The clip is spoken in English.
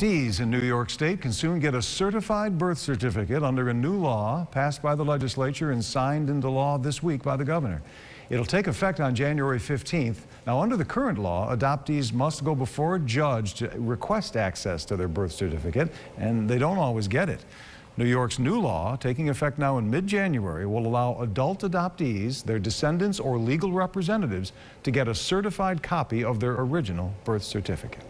Adoptees in New York State can soon get a certified birth certificate under a new law passed by the legislature and signed into law this week by the governor. It'll take effect on January 15th. Now, under the current law, adoptees must go before a judge to request access to their birth certificate, and they don't always get it. New York's new law, taking effect now in mid-January, will allow adult adoptees, their descendants, or legal representatives to get a certified copy of their original birth certificate.